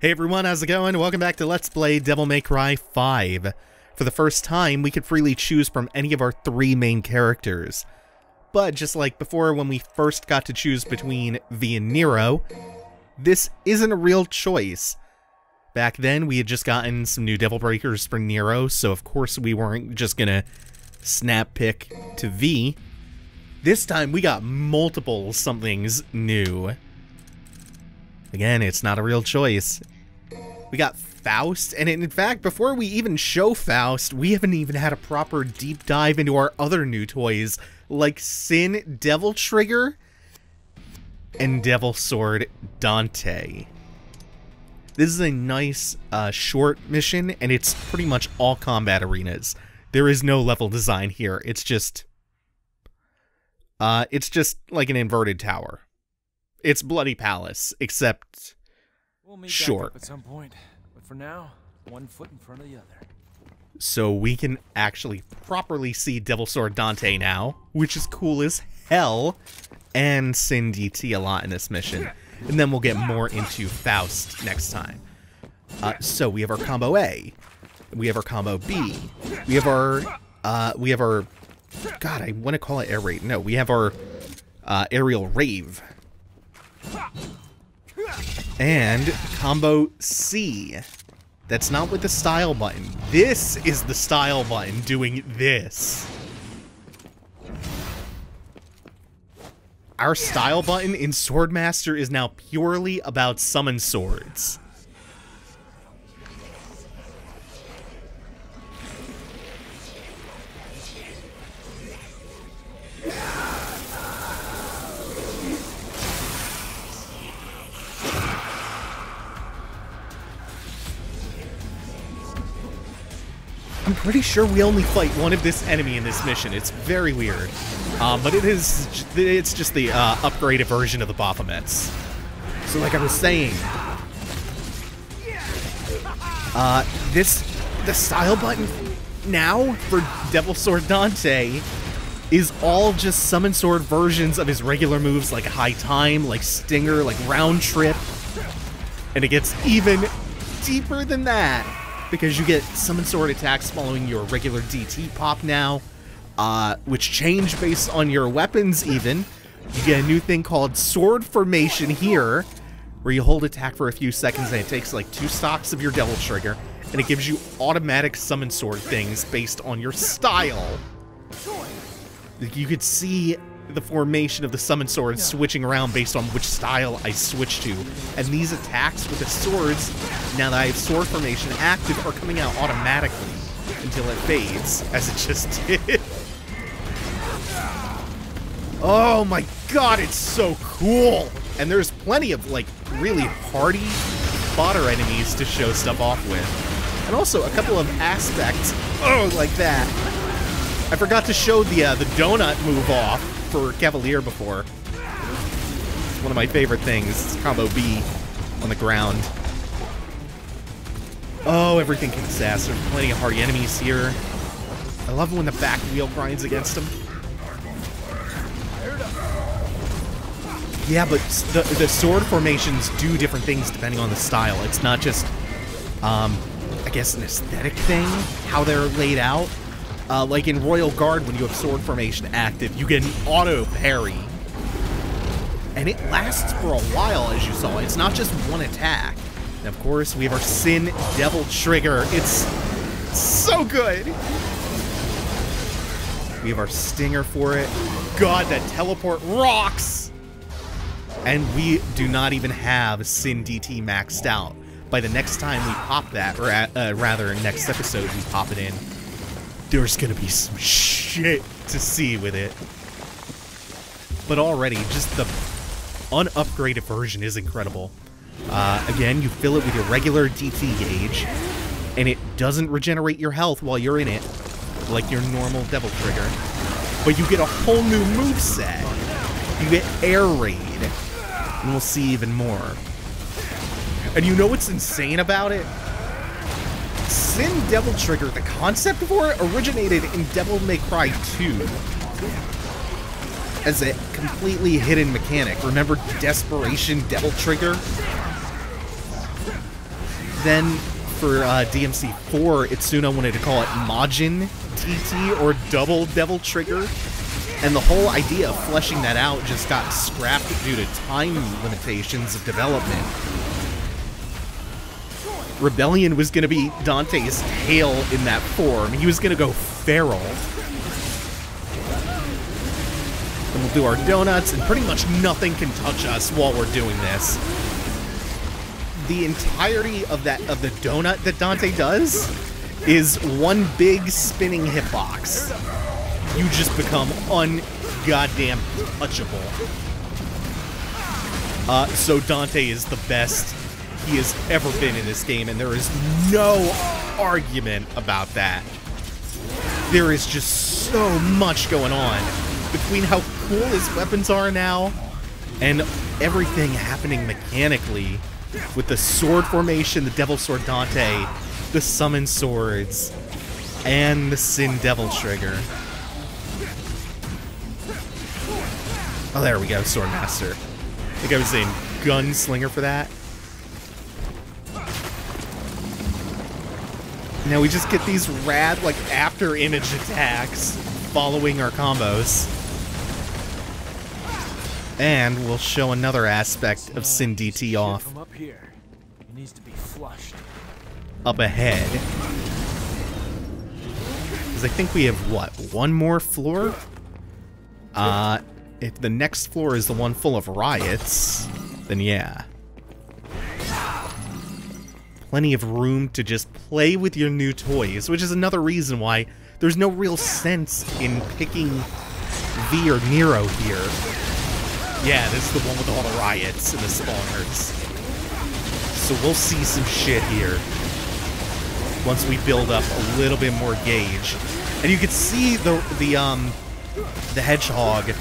Hey everyone, how's it going? Welcome back to Let's Play Devil May Cry 5. For the first time, we could freely choose from any of our three main characters. But just like before when we first got to choose between V and Nero, this isn't a real choice. Back then, we had just gotten some new Devil Breakers for Nero, so of course we weren't just gonna snap pick to V. This time, we got multiple somethings new. Again, it's not a real choice. We got Faust, and in fact, before we even show Faust, we haven't even had a proper deep dive into our other new toys, like Sin Devil Trigger and Devil Sword Dante. This is a nice uh, short mission, and it's pretty much all combat arenas. There is no level design here. It's just, uh, it's just like an inverted tower. It's Bloody Palace, except We'll Short. at some point, but for now, one foot in front of the other. so we can actually properly see Devil Sword Dante now, which is cool as hell, and Sin DT a lot in this mission. And then we'll get more into Faust next time. Uh, so we have our combo A, we have our combo B, we have our, uh, we have our, God, I want to call it air raid. No, we have our uh, aerial rave. And combo C. That's not with the style button. This is the style button doing this. Our style button in Swordmaster is now purely about summon swords. Pretty sure we only fight one of this enemy in this mission. It's very weird. Um, but it is, it's just the uh, upgraded version of the Baphomets. So like I was saying, uh, this, the style button now for Devil Sword Dante is all just summon sword versions of his regular moves like High Time, like Stinger, like Round Trip. And it gets even deeper than that because you get summon sword attacks following your regular DT pop now, uh, which change based on your weapons even. You get a new thing called Sword Formation here, where you hold attack for a few seconds and it takes like two stocks of your Devil Trigger, and it gives you automatic summon sword things based on your style. You could see the formation of the summon sword switching around based on which style I switch to. And these attacks with the swords, now that I have sword formation active, are coming out automatically until it fades, as it just did. oh my god, it's so cool! And there's plenty of, like, really hardy fodder enemies to show stuff off with. And also a couple of aspects, oh, like that. I forgot to show the uh, the donut move off for Cavalier before. It's one of my favorite things. Combo B on the ground. Oh, everything kicks ass. There's plenty of hardy enemies here. I love when the back wheel grinds against them. Yeah, but the, the sword formations do different things depending on the style. It's not just, um, I guess, an aesthetic thing, how they're laid out. Uh, like in Royal Guard, when you have sword formation active, you get an auto parry. And it lasts for a while, as you saw. It's not just one attack. And of course, we have our Sin Devil Trigger. It's so good. We have our Stinger for it. God, that teleport rocks! And we do not even have Sin DT maxed out. By the next time we pop that, or uh, uh, rather, next episode we pop it in, there's gonna be some shit to see with it. But already, just the unupgraded version is incredible. Uh, again, you fill it with your regular DT gauge, and it doesn't regenerate your health while you're in it, like your normal Devil Trigger. But you get a whole new move set. You get Air Raid, and we'll see even more. And you know what's insane about it? Sin Devil Trigger, the concept for it originated in Devil May Cry 2 as a completely hidden mechanic. Remember Desperation Devil Trigger? then for uh, DMC4, Itsuno wanted to call it Majin DT or Double Devil Trigger. And the whole idea of fleshing that out just got scrapped due to time limitations of development. Rebellion was going to be Dante's tail in that form. He was going to go feral. And we'll do our donuts, and pretty much nothing can touch us while we're doing this. The entirety of that of the donut that Dante does is one big spinning hitbox. You just become ungoddamn touchable. Uh, so Dante is the best he has ever been in this game, and there is no argument about that. There is just so much going on between how cool his weapons are now and everything happening mechanically with the sword formation, the Devil Sword Dante, the Summon Swords, and the Sin Devil Trigger. Oh, there we go, Swordmaster. I think I was saying Gunslinger for that. Now we just get these rad, like, after image attacks following our combos. And we'll show another aspect of Sin DT off. Up here, it needs to be flushed. Up ahead. Because I think we have, what, one more floor? Uh, if the next floor is the one full of riots, then yeah plenty of room to just play with your new toys, which is another reason why there's no real sense in picking V or Nero here. Yeah, this is the one with all the riots and the spawners. So we'll see some shit here once we build up a little bit more gauge. And you can see the the um the hedgehog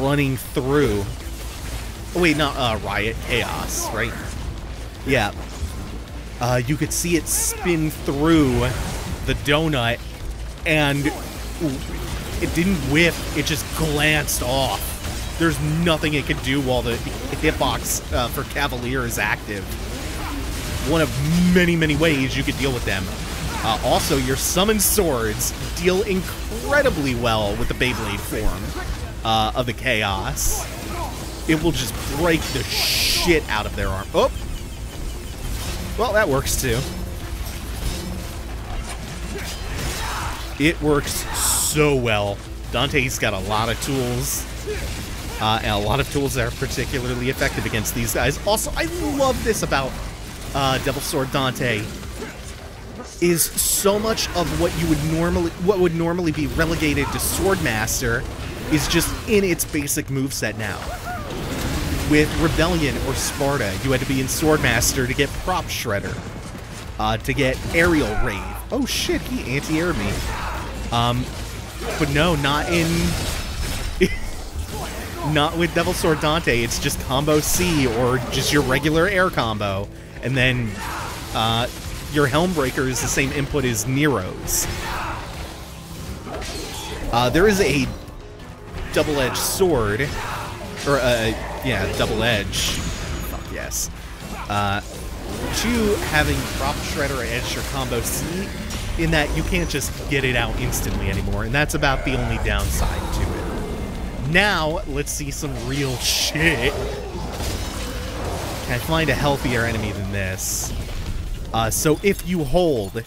running through. Oh wait, not uh, riot, chaos, right? Yeah, uh, you could see it spin through the donut, and it didn't whiff, it just glanced off. There's nothing it could do while the hitbox uh, for Cavalier is active. One of many, many ways you could deal with them. Uh, also, your summoned swords deal incredibly well with the Beyblade form uh, of the Chaos. It will just break the shit out of their arm. Oh, well, that works too. It works so well. Dante's got a lot of tools. Uh, and a lot of tools that are particularly effective against these guys. Also, I love this about uh, Devil Sword Dante. Is so much of what you would normally, what would normally be relegated to Swordmaster, is just in its basic move set now with Rebellion or Sparta, you had to be in Swordmaster to get Prop Shredder. Uh, to get Aerial Rave. Oh shit, he anti-aired me. Um, but no, not in... not with Devil Sword Dante, it's just combo C or just your regular air combo. And then uh, your Helmbreaker is the same input as Nero's. Uh, there is a double-edged sword, or a yeah, double edge. Fuck yes. Uh, two, having Prop Shredder edge your combo C, in that you can't just get it out instantly anymore, and that's about the only downside to it. Now, let's see some real shit. Can I find a healthier enemy than this? Uh, so if you hold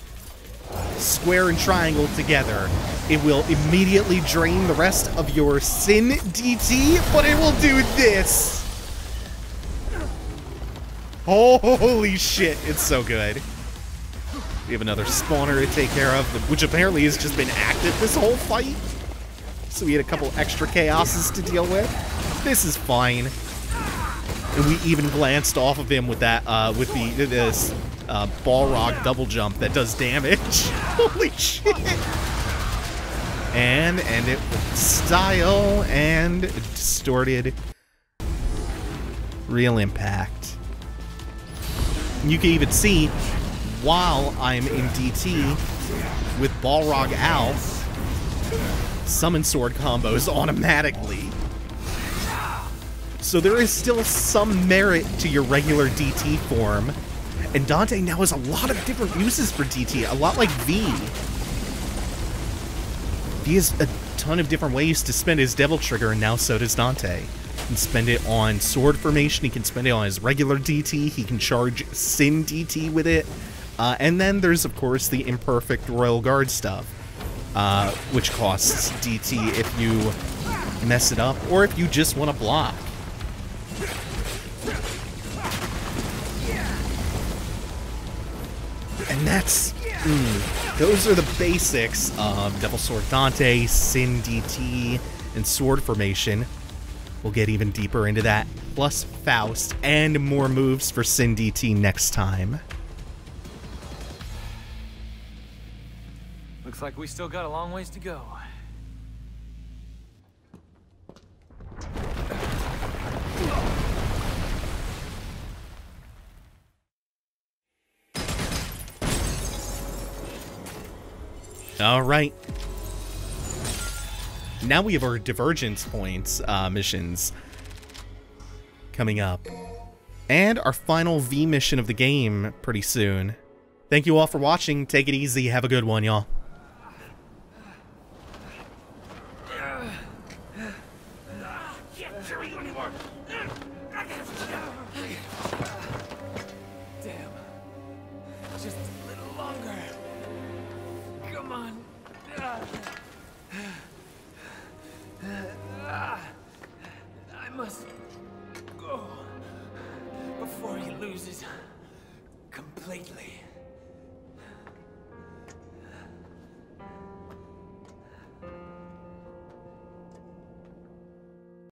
square and triangle together, it will immediately drain the rest of your Sin DT, but it will do this! Holy shit, it's so good. We have another spawner to take care of, which apparently has just been active this whole fight. So we had a couple extra chaoses to deal with. This is fine. And we even glanced off of him with that, uh, with the, this uh, Balrog double jump that does damage. Holy shit! And end it with style and distorted real impact. You can even see while I'm in DT with Balrog out, summon sword combos automatically. So there is still some merit to your regular DT form And Dante now has a lot of different uses for DT, a lot like V. V has a ton of different ways to spend his Devil Trigger, and now so does Dante. He can spend it on Sword Formation, he can spend it on his regular DT, he can charge Sin DT with it, uh, and then there's, of course, the Imperfect Royal Guard stuff, uh, which costs DT if you mess it up, or if you just want to block. And that's... Mm, those are the basics of Devil Sword Dante, Sin DT, and Sword Formation. We'll get even deeper into that, plus Faust, and more moves for Sin DT next time. Looks like we still got a long ways to go. All right. Now we have our Divergence Points uh, missions coming up. And our final V mission of the game pretty soon. Thank you all for watching. Take it easy. Have a good one, y'all. I